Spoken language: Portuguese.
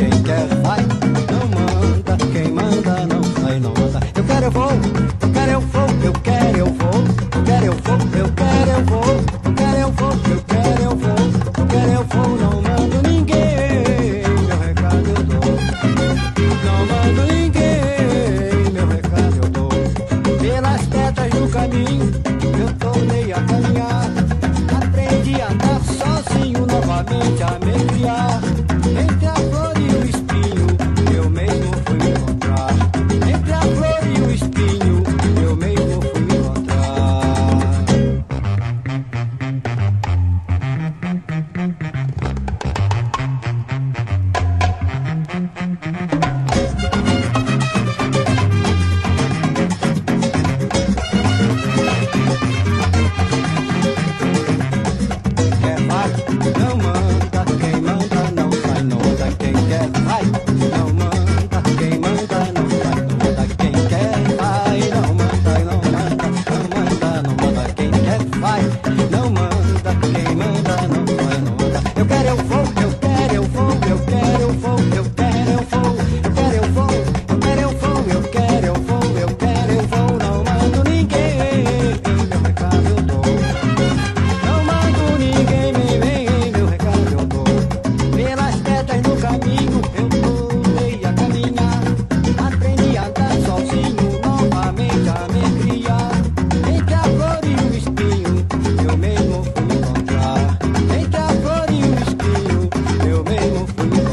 Quem quer vai, não manda. Quem manda não vai, não manda. Eu quero, eu vou. Eu quero, eu vou. Eu quero, eu vou. Eu quero, eu vou. Eu quero, eu vou. Eu quero, eu vou. Eu quero, eu vou. Eu quero, eu vou. Não mando ninguém. Meu recado eu dou. Não mando ninguém. Meu recado eu dou. Pelas pedras do caminho, eu tornei a caminhar. Aprendi a andar sozinho novamente. Amém. Thank you.